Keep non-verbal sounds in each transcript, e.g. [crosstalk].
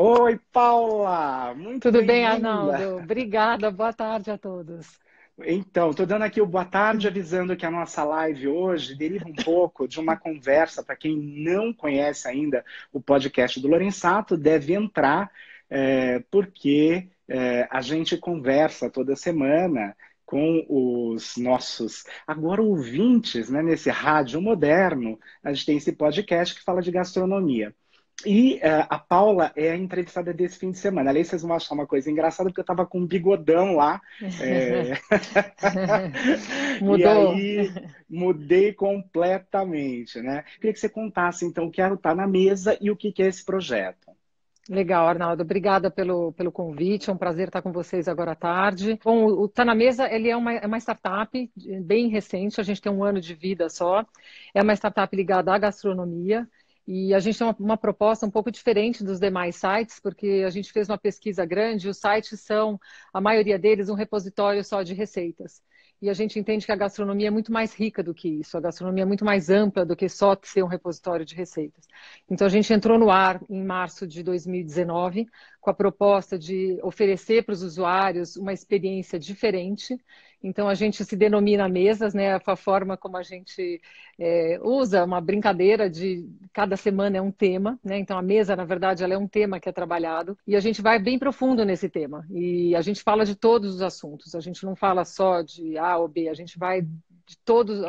Oi, Paula! Muito Tudo bem, Arnaldo? Obrigada, boa tarde a todos. Então, estou dando aqui o boa tarde, avisando que a nossa live hoje deriva um pouco de uma conversa. Para quem não conhece ainda o podcast do Lorenzato, deve entrar, é, porque é, a gente conversa toda semana com os nossos agora ouvintes, né, nesse rádio moderno. A gente tem esse podcast que fala de gastronomia. E uh, a Paula é a entrevistada desse fim de semana. Ali vocês vão achar uma coisa engraçada, porque eu estava com um bigodão lá. [laughs] É... [laughs] Mudou. E aí mudei completamente, né? Queria que você contasse, então, o que é o Tá na Mesa e o que é esse projeto. Legal, Arnaldo. Obrigada pelo, pelo convite. É um prazer estar com vocês agora à tarde. Bom, o Tá na Mesa ele é uma, é uma startup bem recente, a gente tem um ano de vida só. É uma startup ligada à gastronomia. E a gente tem uma, uma, proposta um pouco diferente dos demais sites, porque a gente fez uma pesquisa grande, os sites são, a maioria deles, um repositório só de receitas. E a gente entende que a gastronomia é muito mais rica do que isso, a gastronomia é muito mais ampla do que só ser um repositório de receitas. Então a gente entrou no ar em março de 2019 com a proposta de oferecer para os usuários uma experiência diferente então a gente se denomina mesas, né? A forma como a gente é, usa uma brincadeira de cada semana é um tema, né? Então a mesa, na verdade, ela é um tema que é trabalhado e a gente vai bem profundo nesse tema. E a gente fala de todos os assuntos. A gente não fala só de A ou B, a gente vai de todos,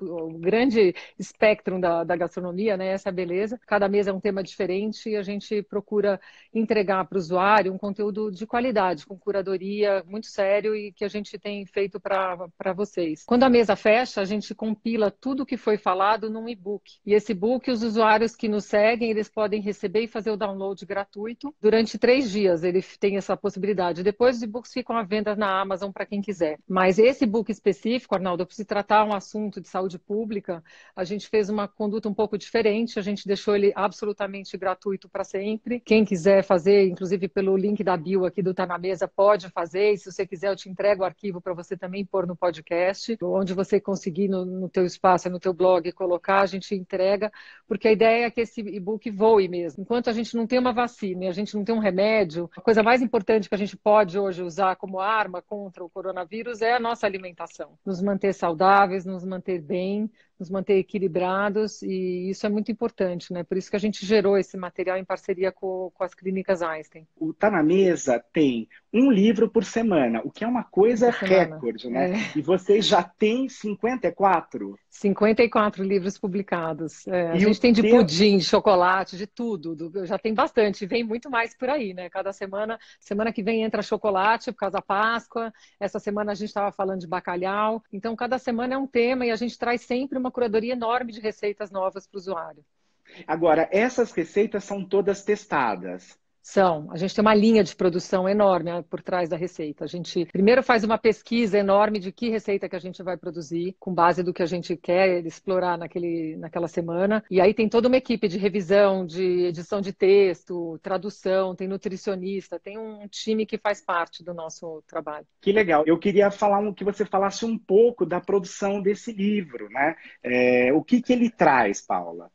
o, grande espectro da, da, gastronomia, né? Essa beleza. Cada mês é um tema diferente e a gente procura entregar para o usuário um conteúdo de qualidade, com curadoria muito sério e que a gente tem feito para vocês. Quando a mesa fecha, a gente compila tudo que foi falado num e-book. E esse e-book, os usuários que nos seguem, eles podem receber e fazer o download gratuito durante três dias. Ele tem essa possibilidade. Depois, os e-books ficam à venda na Amazon para quem quiser. Mas esse e-book específico, Arnaldo, eu preciso tratar tratar um assunto de saúde pública, a gente fez uma conduta um pouco diferente, a gente deixou ele absolutamente gratuito para sempre. Quem quiser fazer, inclusive pelo link da bio aqui do Tá na Mesa, pode fazer. E se você quiser, eu te entrego o arquivo para você também pôr no podcast, onde você conseguir no, no teu espaço, no teu blog, colocar, a gente entrega, porque a ideia é que esse e-book voe mesmo. Enquanto a gente não tem uma vacina e a gente não tem um remédio, a coisa mais importante que a gente pode hoje usar como arma contra o coronavírus é a nossa alimentação. Nos manter saudáveis, saudáveis, nos manter bem, nos manter equilibrados e isso é muito importante, né? Por isso que a gente gerou esse material em parceria com, com as clínicas Einstein. O Tá na Mesa tem um livro por semana, o que é uma coisa recorde, né? É. E vocês já têm 54? 54 livros publicados. É, a gente tem de teu... pudim, de chocolate, de tudo. Do, já tem bastante. Vem muito mais por aí, né? Cada semana, semana que vem entra chocolate por causa da Páscoa. Essa semana a gente estava falando de bacalhau. Então, cada semana é um tema e a gente traz sempre uma uma curadoria enorme de receitas novas para o usuário. Agora, essas receitas são todas testadas. São. A gente tem uma linha de produção enorme né, por trás da receita. A gente primeiro faz uma pesquisa enorme de que receita que a gente vai produzir, com base do que a gente quer explorar naquele, naquela semana. E aí tem toda uma equipe de revisão, de edição de texto, tradução, tem nutricionista, tem um time que faz parte do nosso trabalho. Que legal. Eu queria falar um, que você falasse um pouco da produção desse livro, né? É, o que, que ele traz, Paula?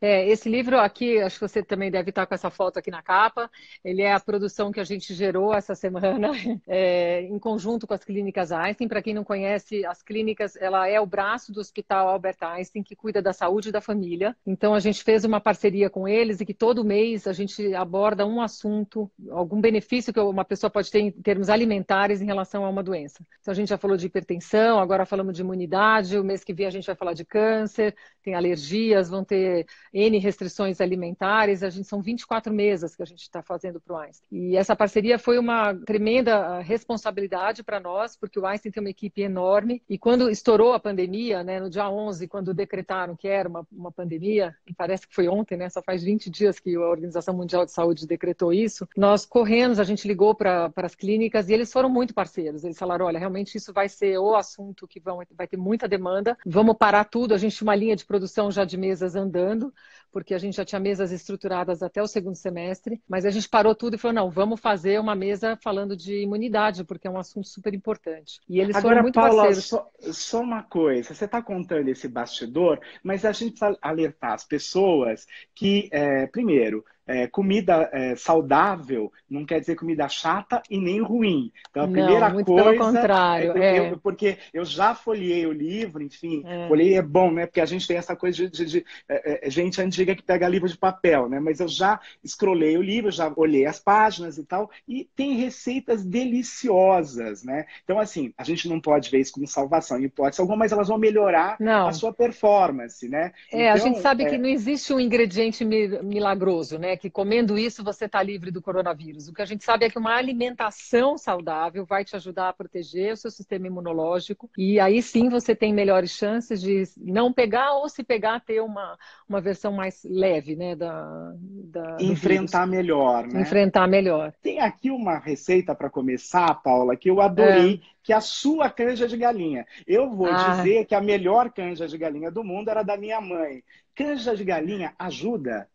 É, esse livro aqui, acho que você também deve estar com essa foto aqui na capa. Ele é a produção que a gente gerou essa semana, [laughs] é, em conjunto com as clínicas Einstein. Para quem não conhece, as clínicas, ela é o braço do Hospital Albert Einstein que cuida da saúde da família. Então a gente fez uma parceria com eles e que todo mês a gente aborda um assunto, algum benefício que uma pessoa pode ter em termos alimentares em relação a uma doença. Então a gente já falou de hipertensão, agora falamos de imunidade. O mês que vem a gente vai falar de câncer, tem alergias, vão ter N restrições alimentares, a gente são 24 mesas que a gente está fazendo para o Einstein. E essa parceria foi uma tremenda ah, responsabilidade para nós, porque o Einstein tem uma equipe enorme, e quando estourou a pandemia, né, no dia 11, quando decretaram que era uma, uma pandemia, e parece que foi ontem, né, só faz 20 dias que a Organização Mundial de Saúde decretou isso, nós corremos, a gente ligou para as clínicas e eles foram muito parceiros. Eles falaram, olha, realmente isso vai ser o assunto que vão, vai ter muita demanda, vamos parar tudo, a gente tinha uma linha de produção já de mesas andando, porque a gente já tinha mesas estruturadas até o segundo semestre, mas a gente parou tudo e falou: não, vamos fazer uma mesa falando de imunidade, porque é um assunto super importante. E eles Agora, foram muito Paula, parceiros. Só, só uma coisa: você está contando esse bastidor, mas a gente precisa alertar as pessoas que, é, primeiro, é, comida é, saudável não quer dizer comida chata e nem ruim. Então, a primeira não, coisa. Pelo contrário. É, é. Eu, porque eu já folhei o livro, enfim, é. folhei é bom, né? Porque a gente tem essa coisa de, de, de é, é, gente antiga que pega livro de papel, né? Mas eu já escrolei o livro, já olhei as páginas e tal, e tem receitas deliciosas, né? Então, assim, a gente não pode ver isso como salvação, em hipótese alguma, mas elas vão melhorar não. a sua performance, né? É, então, a gente sabe que não existe um ingrediente milagroso, né? Que comendo isso você está livre do coronavírus. O que a gente sabe é que uma alimentação saudável vai te ajudar a proteger o seu sistema imunológico e aí sim você tem melhores chances de não pegar ou se pegar ter uma, uma versão mais leve, né? Da, da enfrentar melhor, né? Enfrentar melhor. Tem aqui uma receita para começar, Paula, que eu adorei. É que a sua canja de galinha. Eu vou ah. dizer que a melhor canja de galinha do mundo era da minha mãe. Canja de galinha ajuda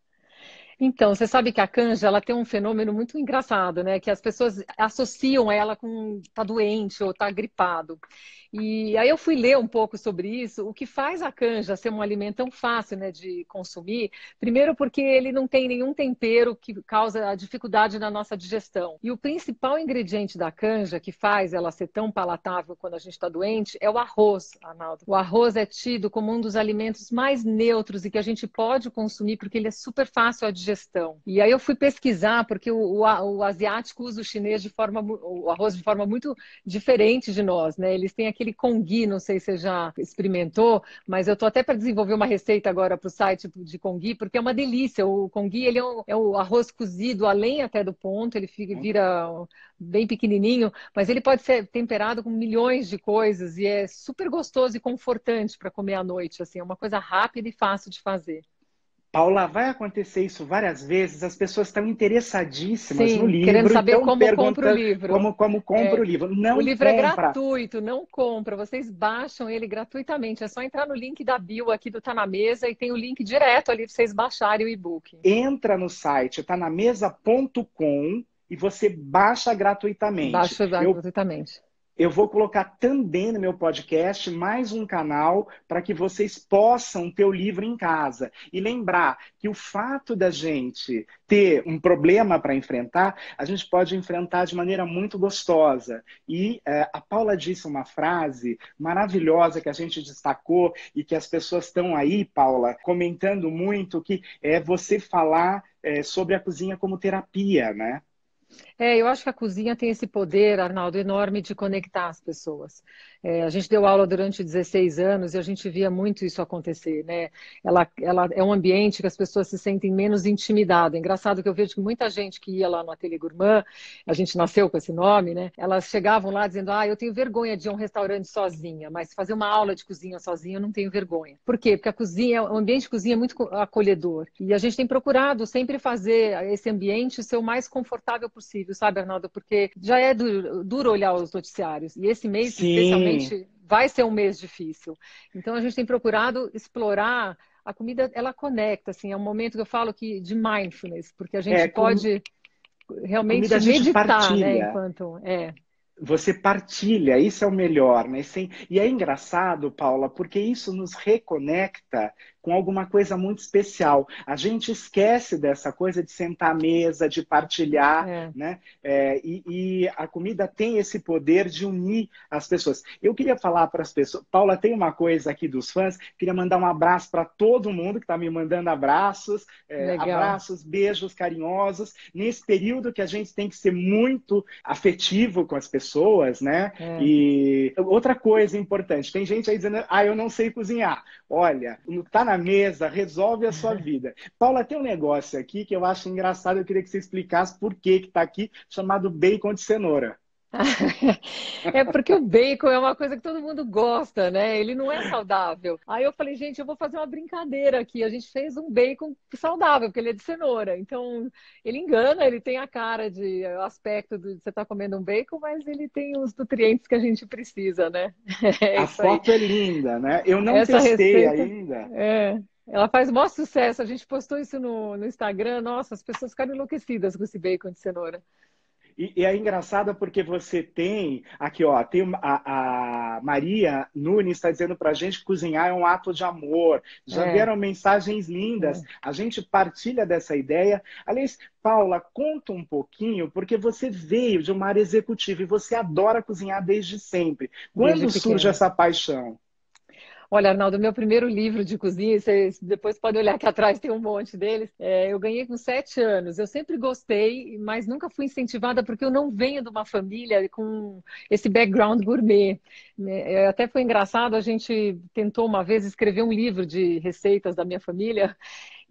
então, você sabe que a canja ela tem um fenômeno muito engraçado, né? Que as pessoas associam ela com tá doente ou tá gripado. E aí eu fui ler um pouco sobre isso, o que faz a canja ser um alimento tão fácil né, de consumir, primeiro porque ele não tem nenhum tempero que causa dificuldade na nossa digestão. E o principal ingrediente da canja que faz ela ser tão palatável quando a gente está doente é o arroz, Arnaldo. O arroz é tido como um dos alimentos mais neutros e que a gente pode consumir porque ele é super fácil a digestão. E aí eu fui pesquisar porque o, o, o asiático usa o chinês de forma, o arroz de forma muito diferente de nós, né? Eles têm aquele congui, não sei se você já experimentou, mas eu estou até para desenvolver uma receita agora para o site de congui, porque é uma delícia. O congui ele é, é o arroz cozido além até do ponto, ele fica, vira bem pequenininho, mas ele pode ser temperado com milhões de coisas e é super gostoso e confortante para comer à noite. Assim, é uma coisa rápida e fácil de fazer. Paula, vai acontecer isso várias vezes, as pessoas estão interessadíssimas Sim, no livro. Querendo saber como compra o livro. Como, como compra é, o livro. Não o livro é compra. é gratuito, não compra. Vocês baixam ele gratuitamente. É só entrar no link da bio aqui do Tá Na Mesa e tem o link direto ali para vocês baixarem o e-book. Entra no site tanamesa.com e você baixa gratuitamente. Baixa gratuitamente. Eu eu vou colocar também no meu podcast mais um canal para que vocês possam ter o livro em casa. E lembrar que o fato da gente ter um problema para enfrentar, a gente pode enfrentar de maneira muito gostosa. E é, a Paula disse uma frase maravilhosa que a gente destacou e que as pessoas estão aí, Paula, comentando muito, que é você falar é, sobre a cozinha como terapia, né? É, eu acho que a cozinha tem esse poder, Arnaldo, enorme de conectar as pessoas. É, a gente deu aula durante 16 anos e a gente via muito isso acontecer, né? Ela, ela é um ambiente que as pessoas se sentem menos intimidadas. É engraçado que eu vejo que muita gente que ia lá no Ateliê Gourmand, a gente nasceu com esse nome, né? Elas chegavam lá dizendo, ah, eu tenho vergonha de ir a um restaurante sozinha, mas fazer uma aula de cozinha sozinha eu não tenho vergonha. Por quê? Porque a cozinha, o ambiente de cozinha é muito acolhedor. E a gente tem procurado sempre fazer esse ambiente ser o mais confortável possível, sabe, Arnaldo? Porque já é duro, duro olhar os noticiários. E esse mês, Sim. especialmente, realmente vai ser um mês difícil. Então a gente tem procurado explorar a comida, ela conecta, assim, é um momento que eu falo que de mindfulness, porque a gente é, pode realmente meditar, né, enquanto é você partilha, isso é o melhor, né? E é engraçado, Paula, porque isso nos reconecta com alguma coisa muito especial. A gente esquece dessa coisa de sentar à mesa, de partilhar, é. né? É, e, e, a comida tem esse poder de unir as pessoas. Eu queria falar para as pessoas, Paula, tem uma coisa aqui dos fãs, queria mandar um abraço para todo mundo que está me mandando abraços, é, abraços, beijos carinhosos, nesse período que a gente tem que ser muito afetivo com as pessoas, né? É. E outra coisa importante, tem gente aí dizendo, ah, eu não sei cozinhar. Olha, tá na na mesa, resolve a sua [laughs] vida. Paula, tem um negócio aqui que eu acho engraçado, eu queria que você explicasse por que está aqui, chamado bacon de cenoura. [laughs] é porque o bacon é uma coisa que todo mundo gosta, né? Ele não é saudável. Aí eu falei, gente, eu vou fazer uma brincadeira aqui. A gente fez um bacon saudável, porque ele é de cenoura. Então, ele engana, ele tem a cara de aspecto de você estar tá comendo um bacon, mas ele tem os nutrientes que a gente precisa, né? [laughs] É a foto aí. é linda, né? Eu não Essa testei receita, ainda. É. Ela faz o maior sucesso. A gente postou isso no, no Instagram. Nossa, as pessoas ficaram enlouquecidas com esse bacon de cenoura. E, e, é engraçado porque você tem, aqui ó, tem a, a Maria Nunes está dizendo para a gente que cozinhar é um ato de amor. Já é. vieram mensagens lindas. É. A gente partilha dessa ideia. Aliás, Paula, conta um pouquinho, porque você veio de uma área executiva e você adora cozinhar desde sempre. Quando desde surge essa paixão? Olha, Arnaldo, meu primeiro livro de cozinha, vocês depois podem olhar aqui atrás, tem um monte deles. É, eu ganhei com sete anos. Eu sempre gostei, mas nunca fui incentivada porque eu não venho de uma família com esse background gourmet. É, até foi engraçado, a gente tentou uma vez escrever um livro de receitas da minha família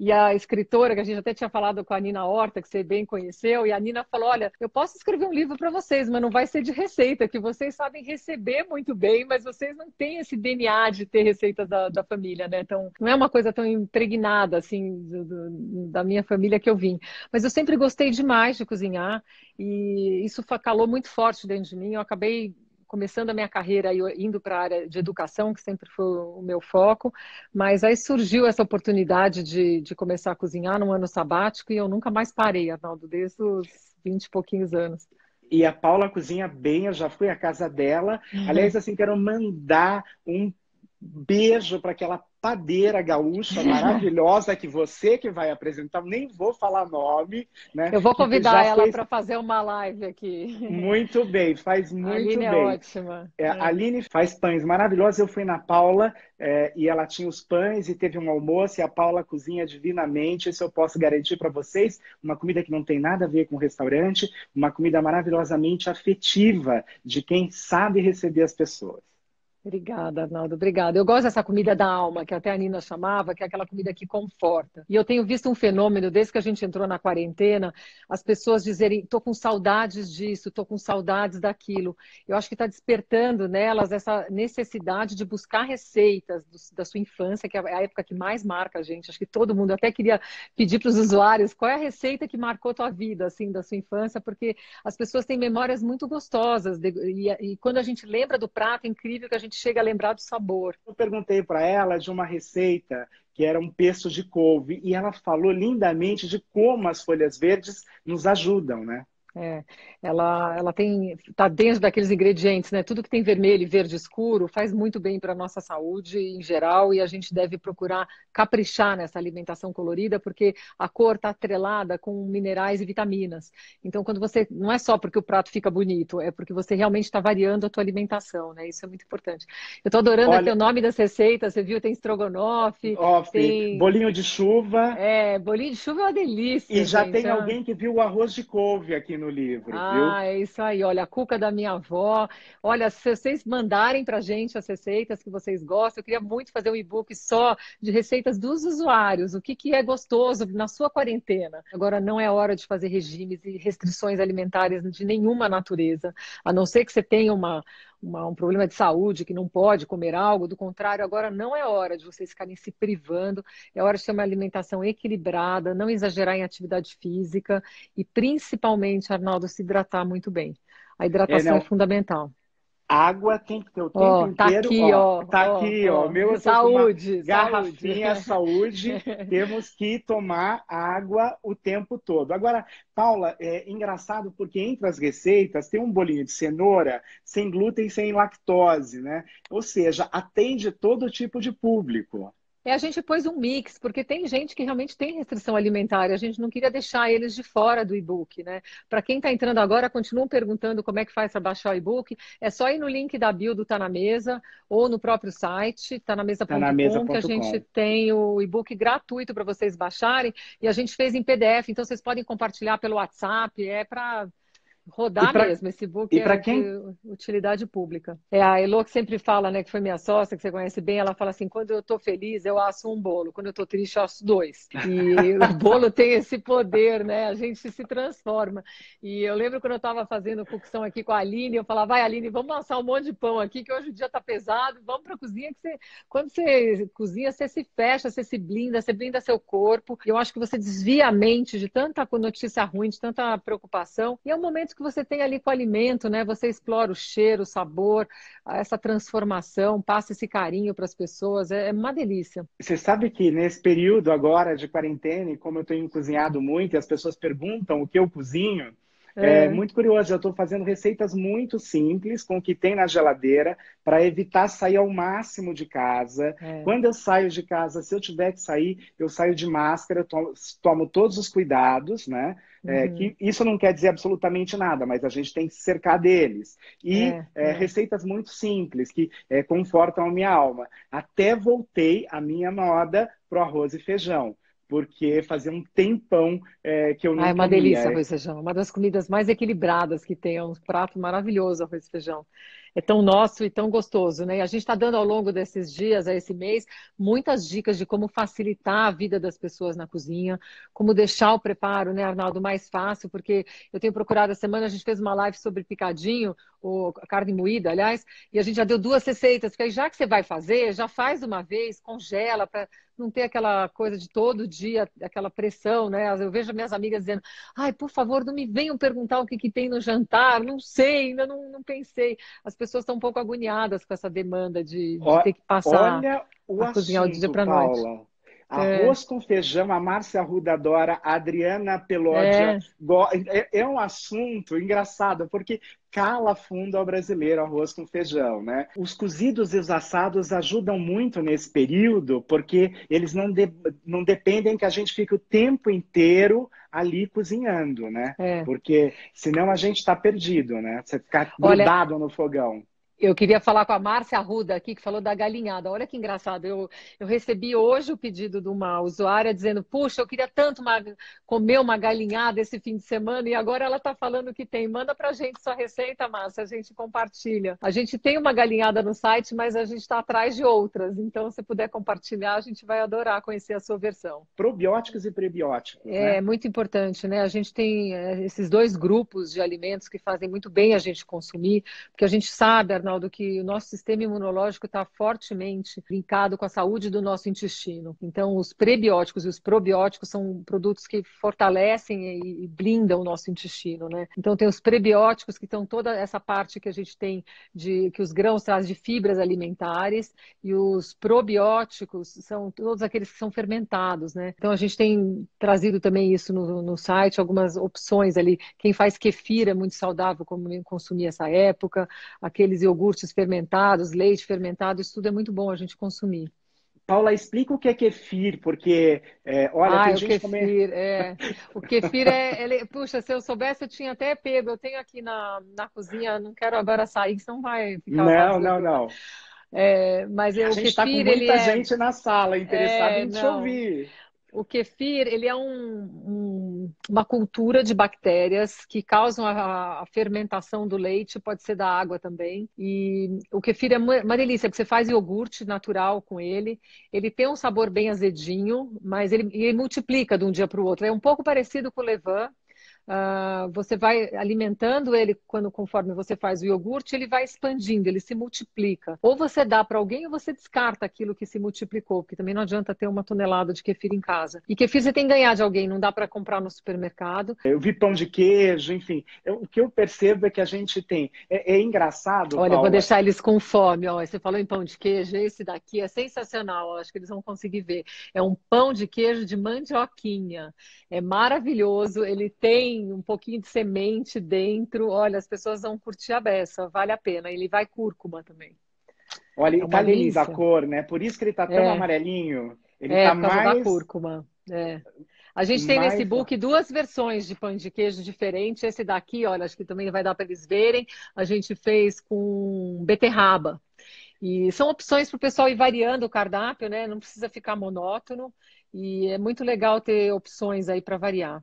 e a escritora, que a gente até tinha falado com a Nina Horta, que você bem conheceu, e a Nina falou: Olha, eu posso escrever um livro para vocês, mas não vai ser de receita, que vocês sabem receber muito bem, mas vocês não têm esse DNA de ter receitas da, da família, né? Então, não é uma coisa tão impregnada, assim, do, do, da minha família que eu vim. Mas eu sempre gostei demais de cozinhar, e isso calou muito forte dentro de mim. Eu acabei começando a minha carreira indo para a área de educação, que sempre foi o meu foco, mas aí surgiu essa oportunidade de, de começar a cozinhar num ano sabático e eu nunca mais parei, Arnaldo, desde os 20 e pouquinhos anos. E a Paula cozinha bem, eu já fui à casa dela. Uhum. Aliás, assim, quero mandar um beijo para aquela padeira gaúcha maravilhosa que você que vai apresentar, nem vou falar nome, né? Eu vou convidar ela fez... para fazer uma live aqui. Muito bem, faz muito Aline bem. A Aline é ótima. É, A Aline faz pães maravilhosos. Eu fui na Paula é, e ela tinha os pães e teve um almoço e a Paula cozinha divinamente. Isso eu posso garantir para vocês. Uma comida que não tem nada a ver com restaurante, uma comida maravilhosamente afetiva de quem sabe receber as pessoas. Obrigada, Arnaldo. Obrigada. Eu gosto dessa comida da alma, que até a Nina chamava, que é aquela comida que conforta. E eu tenho visto um fenômeno, desde que a gente entrou na quarentena, as pessoas dizerem: estou com saudades disso, estou com saudades daquilo. Eu acho que está despertando nelas essa necessidade de buscar receitas do, da sua infância, que é a época que mais marca a gente. Acho que todo mundo até queria pedir para os usuários qual é a receita que marcou tua vida, assim, da sua infância, porque as pessoas têm memórias muito gostosas. De, e, e quando a gente lembra do prato, é incrível que a gente gente chega a lembrar do sabor. Eu perguntei para ela de uma receita que era um pesto de couve e ela falou lindamente de como as folhas verdes nos ajudam, né? É, ela, ela tem, está dentro daqueles ingredientes, né? Tudo que tem vermelho e verde escuro faz muito bem para a nossa saúde em geral e a gente deve procurar caprichar nessa alimentação colorida porque a cor está atrelada com minerais e vitaminas. Então, quando você, não é só porque o prato fica bonito, é porque você realmente está variando a tua alimentação, né? Isso é muito importante. Eu estou adorando Olha... o nome das receitas, você viu? Tem estrogonofe, Off, tem... bolinho de chuva. É, bolinho de chuva é uma delícia. E já gente. tem alguém que viu o arroz de couve aqui no livro, ah, viu? Ah, é isso aí. Olha, a cuca da minha avó. Olha, se vocês mandarem para gente as receitas que vocês gostam, eu queria muito fazer um e-book só de receitas dos usuários. O que, que é gostoso na sua quarentena. Agora, não é hora de fazer regimes e restrições alimentares de nenhuma natureza, a não ser que você tenha uma, uma, um problema de saúde, que não pode comer algo, do contrário, agora não é hora de vocês ficarem se privando, é hora de ter uma alimentação equilibrada, não exagerar em atividade física e principalmente, Arnaldo, se hidratar muito bem. A hidratação é, é fundamental água tem que ter o tempo oh, tá inteiro. Aqui, ó, tá ó, aqui, ó. Meu, saúde, garrafinha, saúde. saúde. [laughs] Temos que tomar água o tempo todo. Agora, Paula, é engraçado porque entre as receitas tem um bolinho de cenoura sem glúten e sem lactose, né? Ou seja, atende todo tipo de público. A gente pôs um mix, porque tem gente que realmente tem restrição alimentar, a gente não queria deixar eles de fora do e-book, né? Para quem está entrando agora, continuam perguntando como é que faz para baixar o e-book, é só ir no link da bio do Tá Na Mesa, ou no próprio site, tanamesa.com, tá que a gente tem o e-book gratuito para vocês baixarem, e a gente fez em PDF, então vocês podem compartilhar pelo WhatsApp, é para rodar pra, mesmo. Esse book é quem... de utilidade pública. É a Elo que sempre fala, né, que foi minha sócia, que você conhece bem, ela fala assim: quando eu tô feliz, eu asso um bolo, quando eu tô triste, eu asso dois. E o [laughs] bolo tem esse poder, né? A gente se transforma. E eu lembro quando eu estava fazendo cocção aqui com a Aline, eu falava, vai, Aline, vamos assar um monte de pão aqui, que hoje o dia tá pesado, vamos para a cozinha, que você, quando você cozinha, você se fecha, você se blinda, você blinda seu corpo. Eu acho que você desvia a mente de tanta notícia ruim, de tanta preocupação. E é um momento que você tem ali com o alimento, né? Você explora o cheiro, o sabor, essa transformação, passa esse carinho para as pessoas, é, é uma delícia. Você sabe que nesse período agora de quarentena, como eu tenho cozinhado muito e as pessoas perguntam o que eu cozinho, é. é muito curioso. Eu estou fazendo receitas muito simples com o que tem na geladeira para evitar sair ao máximo de casa. É. Quando eu saio de casa, se eu tiver que sair, eu saio de máscara, tomo, tomo todos os cuidados, né? É, uhum. que isso não quer dizer absolutamente nada, mas a gente tem que se cercar deles. E é, é, é. receitas muito simples que é, confortam a minha alma. Até voltei a minha moda pro arroz e feijão porque fazia um tempão é, que eu não ah, É uma comia. delícia arroz e feijão, uma das comidas mais equilibradas que tem, é um prato maravilhoso arroz e feijão é tão nosso e tão gostoso, né? E a gente está dando ao longo desses dias, a esse mês, muitas dicas de como facilitar a vida das pessoas na cozinha, como deixar o preparo, né, Arnaldo, mais fácil, porque eu tenho procurado a semana, a gente fez uma live sobre picadinho, ou carne moída, aliás, e a gente já deu duas receitas, porque aí já que você vai fazer, já faz uma vez, congela para não ter aquela coisa de todo dia, aquela pressão, né? Eu vejo minhas amigas dizendo, ai, por favor, não me venham perguntar o que, que tem no jantar, não sei, ainda não, não pensei. As pessoas estão um pouco agoniadas com essa demanda de, de ter que passar Olha o a cozinhar o dia para noite. É. Arroz é. com feijão, a Márcia Ruda adora, a Adriana Pelódia. É. é. é. um assunto engraçado, porque cala fundo ao brasileiro arroz com feijão, né? Os cozidos e os assados ajudam muito nesse período, porque eles não, de, não dependem que a gente fique o tempo inteiro ali cozinhando, né? É. Porque senão a gente está perdido, né? Você ficar grudado Olha... no fogão. Eu queria falar com a Márcia Arruda aqui, que falou da galinhada. Olha que engraçado. Eu, eu recebi hoje o pedido de uma usuária dizendo: Puxa, eu queria tanto uma, comer uma galinhada esse fim de semana e agora ela está falando que tem. Manda para a gente sua receita, Márcia, a gente compartilha. A gente tem uma galinhada no site, mas a gente está atrás de outras. Então, se puder compartilhar, a gente vai adorar conhecer a sua versão. Probióticos e prebióticos. É né? muito importante, né? A gente tem é, esses dois grupos de alimentos que fazem muito bem a gente consumir, porque a gente sabe, Arnaldo, Arnaldo, que o nosso sistema imunológico está fortemente linkado com a saúde do nosso intestino. Então, os prebióticos e os probióticos são produtos que fortalecem e blindam o nosso intestino, né? Então, tem os prebióticos que estão toda essa parte que a gente tem de que os grãos trazem de fibras alimentares e os probióticos são todos aqueles que são fermentados, né? Então, a gente tem trazido também isso no, no site, algumas opções ali. Quem faz kefir é muito saudável como consumir essa época, aqueles iogurtes iogurtes fermentados, leite fermentado, isso tudo é muito bom a gente consumir. Paula, explica o que é kefir, porque, é, olha, ah, tem o gente kefir, é. [laughs] O kefir é, ele, puxa, se eu soubesse, eu tinha até pego, eu tenho aqui na, na cozinha, não quero agora sair, senão vai ficar... Não, não, não. É, mas a gente está com muita é gente na sala interessada é, em te ouvir. O kefir, ele é um, um, uma cultura de bactérias que causam a, a, fermentação do leite, pode ser da água também. E o kefir é uma delícia, porque você faz iogurte natural com ele. Ele tem um sabor bem azedinho, mas ele, ele multiplica de um dia para o outro. É um pouco parecido com o levain, Uh, você vai alimentando ele quando conforme você faz o iogurte, ele vai expandindo, ele se multiplica. Ou você dá para alguém ou você descarta aquilo que se multiplicou, porque também não adianta ter uma tonelada de kefir em casa. E kefir você tem que ganhar de alguém, não dá para comprar no supermercado. Eu vi pão de queijo, enfim. Eu, o que eu percebo é que a gente tem. É, é engraçado. Olha, Paula. eu vou deixar eles com fome. Ó. Você falou em pão de queijo, esse daqui é sensacional. Acho que eles vão conseguir ver. É um pão de queijo de mandioquinha. É maravilhoso. Ele tem um pouquinho de semente dentro. Olha, as pessoas vão curtir a beça, vale a pena. Ele vai cúrcuma também. Olha, é tá linda a cor, né? Por isso que ele tá tão é. amarelinho. Ele é, tá mais... da cúrcuma. É. A gente tem mais... nesse book duas versões de pão de queijo diferentes. Esse daqui, olha, acho que também vai dar para eles verem. A gente fez com beterraba. E são opções para o pessoal ir variando o cardápio, né? Não precisa ficar monótono. E é muito legal ter opções aí para variar.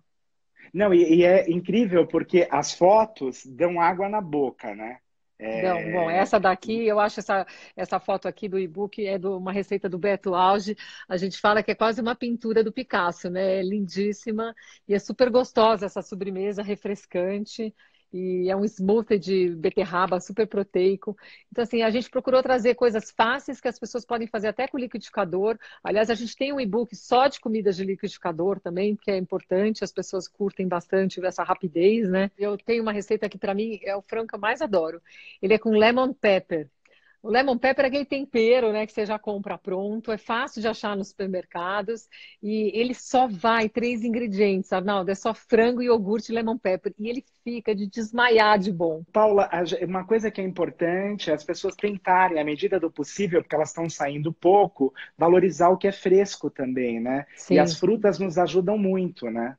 Não, e, e, é incrível porque as fotos dão água na boca, né? É... Não, bom, essa daqui, eu acho essa, essa foto aqui do e-book é de uma receita do Beto Auge. A gente fala que é quase uma pintura do Picasso, né? É lindíssima e é super gostosa essa sobremesa, refrescante e é um smoothie de beterraba super proteico. Então, assim, a gente procurou trazer coisas fáceis que as pessoas podem fazer até com liquidificador. Aliás, a gente tem um e-book só de comidas de liquidificador também, que é importante, as pessoas curtem bastante essa rapidez, né? Eu tenho uma receita que, para mim, é o frango que eu mais adoro. Ele é com lemon pepper O lemon pepper é aquele tempero, né, que você já compra pronto, é fácil de achar nos supermercados e ele só vai três ingredientes, Arnaldo, é só frango, iogurte e lemon pepper e ele fica de desmaiar de bom. Paula, uma coisa que é importante é as pessoas tentarem, à medida do possível, porque elas estão saindo pouco, valorizar o que é fresco também, né? Sim. E as frutas nos ajudam muito, né?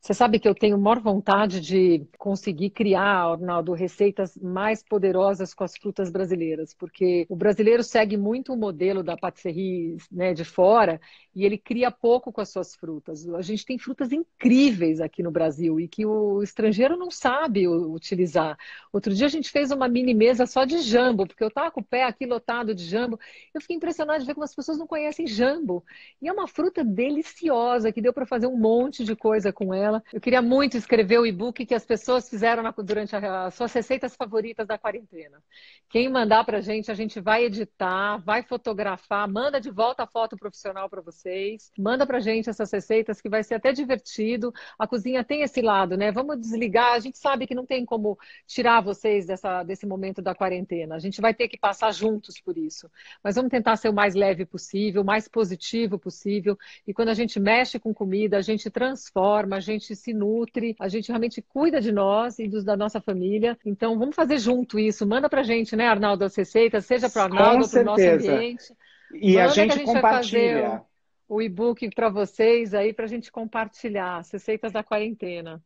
Você sabe que eu tenho maior vontade de conseguir criar, Arnaldo, receitas mais poderosas com as frutas brasileiras, porque o brasileiro segue muito o modelo da patisserie né, de fora e ele cria pouco com as suas frutas. A gente tem frutas incríveis aqui no Brasil e que o estrangeiro não sabe utilizar. Outro dia a gente fez uma mini mesa só de jambo, porque eu estava com o pé aqui lotado de jambo. Eu fiquei impressionada de ver como as pessoas não conhecem jambo. E é uma fruta deliciosa que deu para fazer um monte de coisa com ela Eu queria muito escrever o e-book que as pessoas fizeram na, durante a, as suas receitas favoritas da quarentena. Quem mandar para a gente, a gente vai editar, vai fotografar, manda de volta a foto profissional para vocês, manda para a gente essas receitas que vai ser até divertido. A cozinha tem esse lado, né? Vamos desligar. A gente sabe que não tem como tirar vocês dessa, desse momento da quarentena. A gente vai ter que passar juntos por isso. Mas vamos tentar ser o mais leve possível, o mais positivo possível. E quando a gente mexe com comida, a gente transforma, a gente gente se nutre, a gente realmente cuida de nós e dos, da nossa família. Então, vamos fazer junto isso. Manda pra gente, né, Arnaldo, as receitas, seja para o Arnaldo, para o nosso ambiente. E a gente, a gente, compartilha. o, o e-book para vocês aí, para a gente compartilhar, as receitas da quarentena.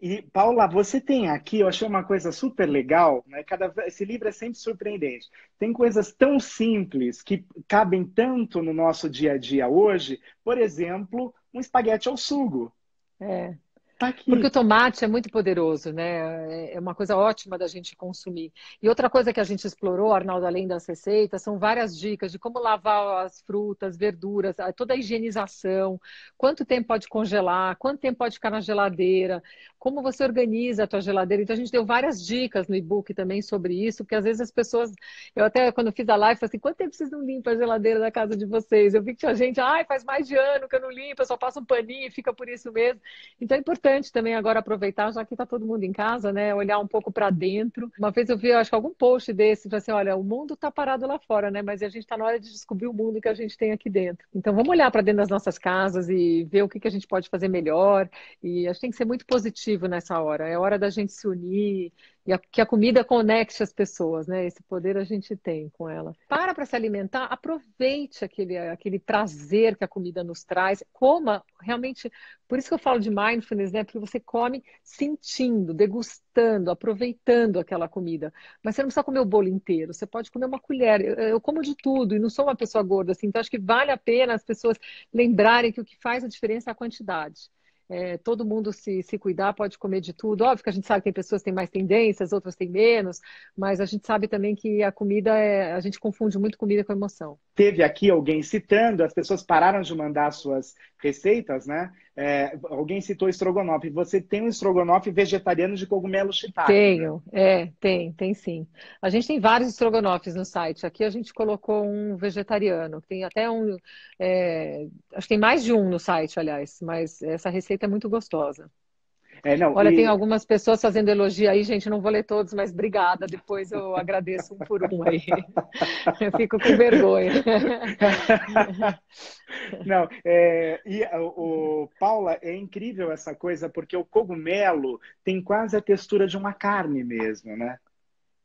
E, Paula, você tem aqui, eu achei uma coisa super legal, né? Cada, esse livro é sempre surpreendente. Tem coisas tão simples que cabem tanto no nosso dia a dia hoje. Por exemplo, um espaguete ao sugo. É. Tá Porque o tomate é muito poderoso, né? É uma coisa ótima da gente consumir. E outra coisa que a gente explorou, Arnaldo, além das receitas, são várias dicas de como lavar as frutas, verduras, toda a higienização, quanto tempo pode congelar, quanto tempo pode ficar na geladeira, como você organiza a tua geladeira. Então a gente deu várias dicas no e-book também sobre isso, porque às vezes as pessoas, eu até quando fiz a live, falei assim, quanto tempo vocês não limpam a geladeira da casa de vocês? Eu vi que tinha gente, ai, faz mais de ano que eu não limpo, eu só passo um paninho e fica por isso mesmo. Então é importante importante também agora aproveitar, já que está todo mundo em casa, né? Olhar um pouco para dentro. Uma vez eu vi, acho que algum post desse, assim, olha, o mundo está parado lá fora, né? Mas a gente está na hora de descobrir o mundo que a gente tem aqui dentro. Então vamos olhar para dentro das nossas casas e ver o que, que a gente pode fazer melhor. E a gente tem que ser muito positivo nessa hora. É hora da gente se unir, e a, que a comida conecte as pessoas, né? Esse poder a gente tem com ela. Para para se alimentar, aproveite aquele, aquele prazer que a comida nos traz, coma realmente. Por isso que eu falo de mindfulness, né? Porque você come sentindo, degustando, aproveitando aquela comida. Mas você não precisa comer o bolo inteiro, você pode comer uma colher. Eu, eu como de tudo e não sou uma pessoa gorda, assim, então acho que vale a pena as pessoas lembrarem que o que faz a diferença é a quantidade é, todo mundo se, se cuidar, pode comer de tudo. Óbvio que a gente sabe que tem pessoas que têm mais tendências, outras têm menos, mas a gente sabe também que a comida é. A gente confunde muito comida com emoção. Teve aqui alguém citando, as pessoas pararam de mandar suas receitas, né? É, alguém citou estrogonofe. Você tem um estrogonofe vegetariano de cogumelo shiitake? Tenho, é, tem, tem sim. A gente tem vários estrogonofes no site. Aqui a gente colocou um vegetariano. Tem até um, é, acho que tem mais de um no site, aliás. Mas essa receita é muito gostosa. É, não, Olha, e... tem algumas pessoas fazendo elogio aí, gente, não vou ler todos, mas obrigada. Depois eu agradeço um por um aí. Eu fico com vergonha. [laughs] Não, é, e o, o, Paula, é incrível essa coisa, porque o cogumelo tem quase a textura de uma carne mesmo, né?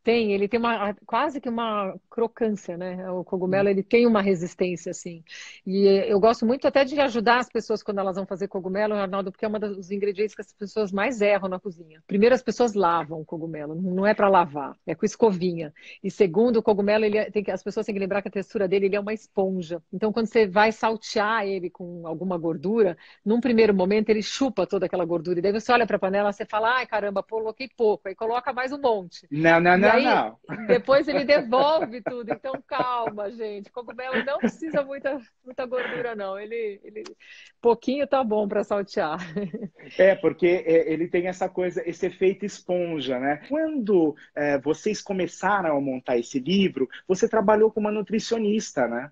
Tem, ele tem uma quase que uma crocância, né? O cogumelo hum. ele tem uma resistência assim. E eu gosto muito até de ajudar as pessoas quando elas vão fazer cogumelo, Arnaldo, porque é um dos ingredientes que as pessoas mais erram na cozinha. Primeiro as pessoas lavam o cogumelo, não é para lavar, é com escovinha. E segundo, o cogumelo ele é, tem que as pessoas têm que lembrar que a textura dele ele é uma esponja. Então quando você vai saltear ele com alguma gordura, num primeiro momento ele chupa toda aquela gordura e daí você olha para a panela, você fala: "Ai, caramba, coloquei pouco". Aí coloca mais um monte. Não, não, não aí, não. depois ele devolve tudo. Então, calma, gente. Cogumelo não precisa muita, muita gordura, não. Ele, ele pouquinho tá bom para saltear. É, porque é, ele tem essa coisa, esse efeito esponja, né? Quando é, vocês começaram a montar esse livro, você trabalhou com uma nutricionista, né?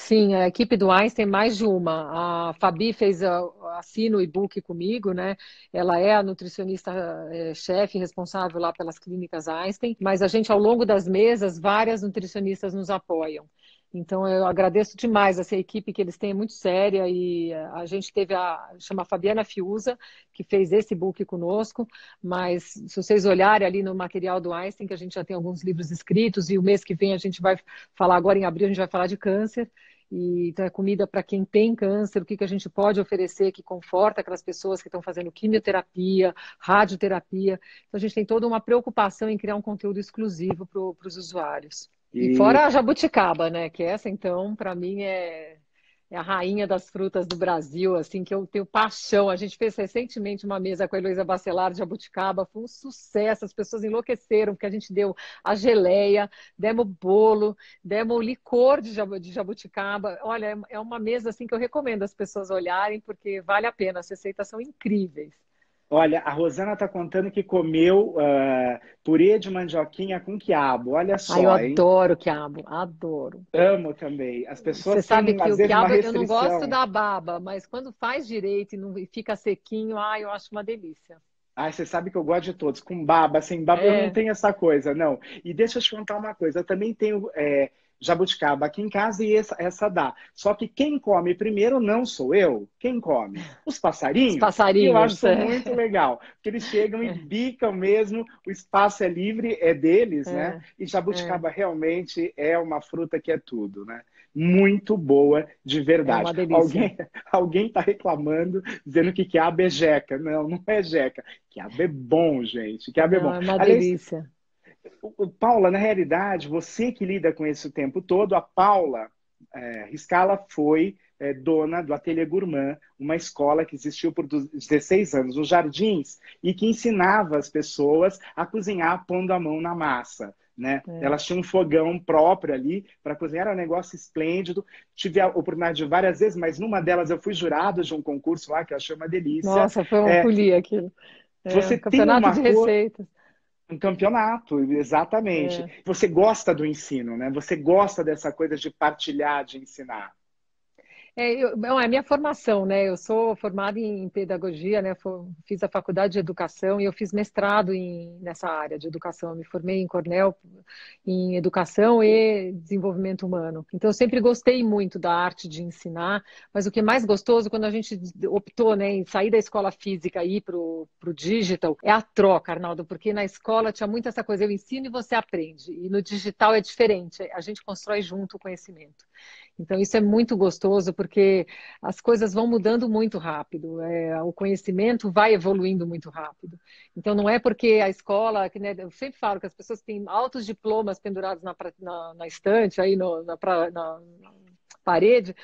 Sim, a equipe do Einstein mais de uma. A Fabi fez a, assina o e-book comigo, né? Ela é a nutricionista é, chefe responsável lá pelas clínicas Einstein, mas a gente ao longo das mesas, várias nutricionistas nos apoiam. Então eu agradeço demais essa equipe que eles têm, é muito séria e a gente teve a chama Fabiana Fiuza, que fez esse book conosco, mas se vocês olharem ali no material do Einstein, que a gente já tem alguns livros escritos e o mês que vem a gente vai falar agora em abril a gente vai falar de câncer. E, então é comida para quem tem câncer, o que, que a gente pode oferecer que conforta aquelas pessoas que estão fazendo quimioterapia, radioterapia. Então a gente tem toda uma preocupação em criar um conteúdo exclusivo para os usuários. E... e fora a jabuticaba, né? Que essa, então, para mim é, é a rainha das frutas do Brasil, assim, que eu tenho paixão. A gente fez recentemente uma mesa com a Heloísa Bacelar de jabuticaba, foi um sucesso, as pessoas enlouqueceram, porque a gente deu a geleia, demos bolo, demos licor de jabuticaba. Olha, é uma mesa, assim, que eu recomendo as pessoas olharem, porque vale a pena, as receitas são incríveis. Olha, a Rosana está contando que comeu uh, purê de mandioquinha com quiabo. Olha só. Ai, eu adoro quiabo, adoro. Amo também. As pessoas Você sabe que o quiabo eu não gosto da baba, mas quando faz direito e não fica sequinho, ai, eu acho uma delícia. Ai, você sabe que eu gosto de todos. Com baba, sem baba, é. eu não tenho essa coisa, não. E deixa eu te contar uma coisa. Eu também tenho. É, jabuticaba aqui em casa e essa, essa dá. Só que quem come primeiro não sou eu. Quem come? Os passarinhos. Os passarinhos. Eu acho é. muito legal. Porque eles chegam e bicam mesmo, o espaço é livre, é deles, é. né? E jabuticaba é. realmente é uma fruta que é tudo, né? Muito boa, de verdade. É alguém [laughs] alguém está reclamando, dizendo que quiabo é jeca. Não, não é jeca. Quiabo é bom, gente. Quiabo é bom. É uma Aliás, delícia. Paula, na realidade, você que lida com isso o tempo todo, a Paula é, Riscala foi é, dona do Ateliê Gourmand, uma escola que existiu por 16 anos nos Jardins e que ensinava as pessoas a cozinhar pondo a mão na massa. Né? É. Elas tinham um fogão próprio ali para cozinhar, era um negócio esplêndido. Tive a oportunidade de várias vezes, mas numa delas eu fui jurado de um concurso lá que eu achei uma delícia. Nossa, foi uma é, aquilo. É, você um campeonato tem uma de receitas. Um campeonato, exatamente. É. Você gosta do ensino, né? Você gosta dessa coisa de partilhar, de ensinar. É, eu, bom, é a minha formação, né? Eu sou formada em pedagogia, né? Fiz a faculdade de educação e eu fiz mestrado em, nessa área de educação. me formei em Cornell em educação e desenvolvimento humano. Então, eu sempre gostei muito da arte de ensinar, mas o que é mais gostoso quando a gente optou né, em sair da escola física e ir para o digital é a troca, Arnaldo, porque na escola tinha muito essa coisa, eu ensino e você aprende. E no digital é diferente, a gente constrói junto o conhecimento. Então, isso é muito gostoso, porque as coisas vão mudando muito rápido, é, o conhecimento vai evoluindo muito rápido. Então, não é porque a escola, que, né, eu sempre falo que as pessoas têm altos diplomas pendurados na, na, na estante, aí no, na, na parede,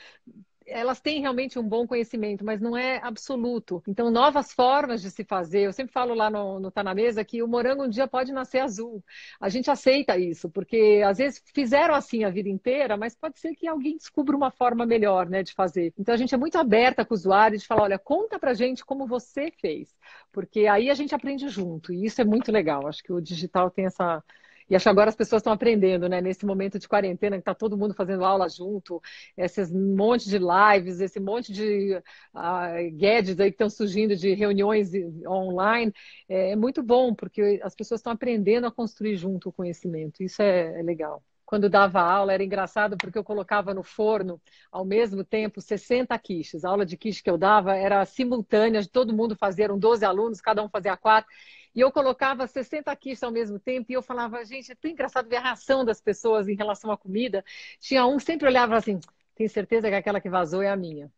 elas têm realmente um bom conhecimento, mas não é absoluto. Então, novas formas de se fazer. Eu sempre falo lá no, no Tá na Mesa que o morango um dia pode nascer azul. A gente aceita isso, porque às vezes fizeram assim a vida inteira, mas pode ser que alguém descubra uma forma melhor né, de fazer. Então, a gente é muito aberta com o usuário de falar: olha, conta pra gente como você fez, porque aí a gente aprende junto, e isso é muito legal. Acho que o digital tem essa e acho que agora as pessoas estão aprendendo, né? Nesse momento de quarentena, que está todo mundo fazendo aula junto, esses monte de lives, esse monte de uh, gadgets aí que estão surgindo de reuniões online, é, é muito bom, porque as pessoas estão aprendendo a construir junto o conhecimento. Isso é, é legal quando dava aula, era engraçado porque eu colocava no forno, ao mesmo tempo, 60 quiches. A aula de quiche que eu dava era simultânea, todo mundo fazia, eram 12 alunos, cada um fazia quatro. E eu colocava 60 quiches ao mesmo tempo e eu falava, gente, é tão engraçado ver a reação das pessoas em relação à comida. Tinha um sempre olhava assim, tem certeza que aquela que vazou é a minha.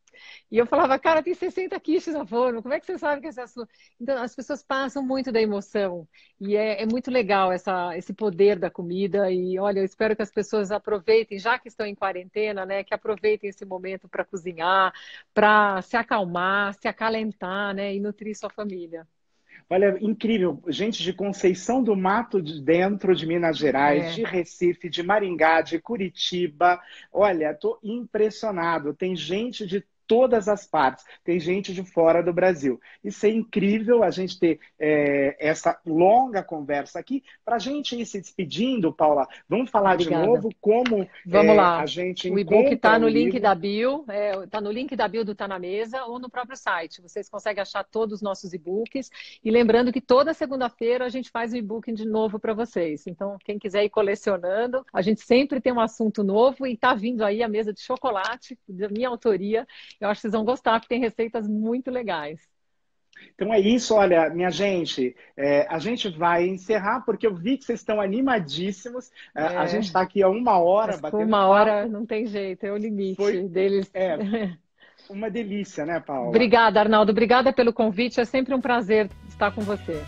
E eu falava, cara, tem 60 quiches no forno, como é que você sabe que essa é a sua? Então, as pessoas passam muito da emoção. E é, é, muito legal essa, esse poder da comida. E olha, eu espero que as pessoas aproveitem, já que estão em quarentena, né? Que aproveitem esse momento para cozinhar, para se acalmar, se acalentar, né? E nutrir sua família. Olha, incrível. Gente de Conceição do Mato de dentro de Minas Gerais, é. de Recife, de Maringá, de Curitiba. Olha, estou impressionado. Tem gente de todas as partes. Tem gente de fora do Brasil. Isso é incrível a gente ter é, essa longa conversa aqui. Para a gente ir se despedindo, Paula, vamos falar Obrigada. de novo como vamos é, lá. a gente O e-book está no link livro. da bio, está é, tá no link da bio do Tá na Mesa ou no próprio site. Vocês conseguem achar todos os nossos e-books. E lembrando que toda segunda-feira a gente faz o e-book de novo para vocês. Então, quem quiser ir colecionando, a gente sempre tem um assunto novo e está vindo aí a mesa de chocolate, da minha autoria. Eu acho que vocês vão gostar, porque tem receitas muito legais. Então é isso, olha, minha gente, é, a gente vai encerrar porque eu vi que vocês estão animadíssimos. É. A gente está aqui há uma hora batendo. Uma hora não tem jeito, é o limite Foi, deles. É, [laughs] uma delícia, né, Paula? Obrigada, Arnaldo. Obrigada pelo convite. É sempre um prazer estar com você.